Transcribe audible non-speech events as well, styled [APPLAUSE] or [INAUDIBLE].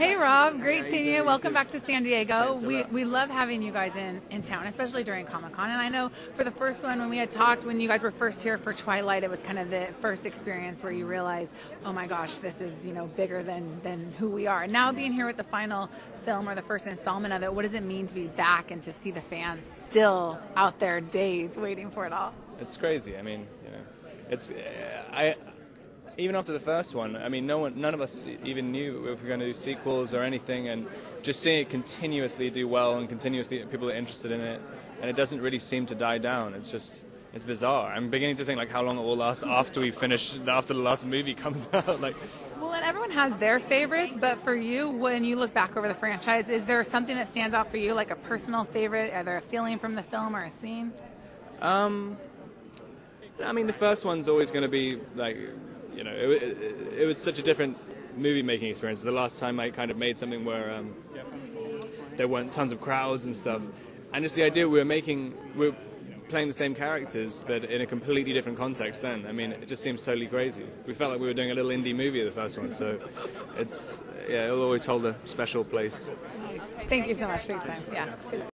Hey Rob, great seeing you. Welcome back to San Diego. We, we love having you guys in, in town, especially during Comic Con. And I know for the first one, when we had talked, when you guys were first here for Twilight, it was kind of the first experience where you realize, oh my gosh, this is you know bigger than than who we are. And now being here with the final film or the first installment of it, what does it mean to be back and to see the fans still out there days waiting for it all? It's crazy. I mean, you know, it's I even after the first one, I mean, no one, none of us even knew if we were going to do sequels or anything, and just seeing it continuously do well and continuously people are interested in it, and it doesn't really seem to die down. It's just, it's bizarre. I'm beginning to think like how long it will last after we finish, after the last movie [LAUGHS] comes out. like, well, and everyone has their favorites, but for you, when you look back over the franchise, is there something that stands out for you, like a personal favorite, either a feeling from the film or a scene? Um, I mean, the first one's always going to be like you know, it, it, it, was such a different movie making experience. The last time I kind of made something where um, there weren't tons of crowds and stuff, and just the idea we were making, we are playing the same characters, but in a completely different context. Then, I mean, it just seems totally crazy. We felt like we were doing a little indie movie the first one, so it's yeah, it'll always hold a special place. Thank you so much for your time. Yeah.